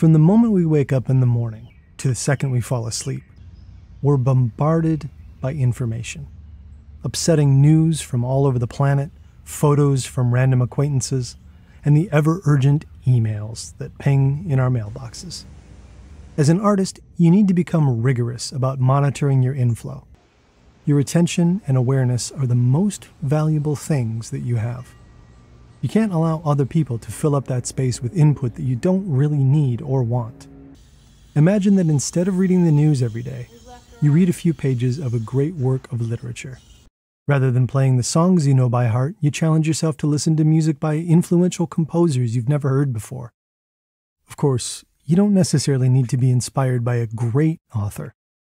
From the moment we wake up in the morning to the second we fall asleep, we're bombarded by information. Upsetting news from all over the planet, photos from random acquaintances, and the ever urgent emails that ping in our mailboxes. As an artist, you need to become rigorous about monitoring your inflow. Your attention and awareness are the most valuable things that you have. You can't allow other people to fill up that space with input that you don't really need or want. Imagine that instead of reading the news every day, you read a few pages of a great work of literature. Rather than playing the songs you know by heart, you challenge yourself to listen to music by influential composers you've never heard before. Of course, you don't necessarily need to be inspired by a great author.